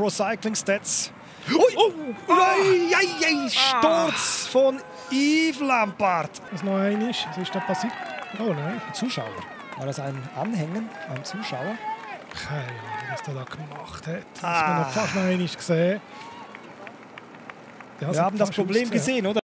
Pro Cycling Stats. Ui, oh, oh. ui, ei, ei, ah. Sturz von Yves Lampard. Was noch ein ist, was ist da passiert? Oh nein, Ein Zuschauer. War das ein Anhängen, ein Zuschauer? keine Ahnung, was der da gemacht hat. Das Ah. haben wir noch fast noch einmal gesehen. Wir haben das Problem gesehen, oder?